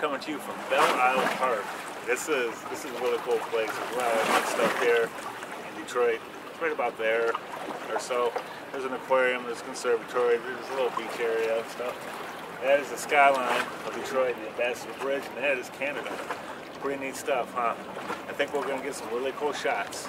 Coming to you from Belle Isle Park. This is this is a really cool place. There's a lot of stuff here in Detroit. It's right about there or so. There's an aquarium, there's a conservatory, there's a little beach area and stuff. That is the skyline of Detroit, the Ambassador Bridge, and that is Canada. Pretty neat stuff, huh? I think we're gonna get some really cool shots.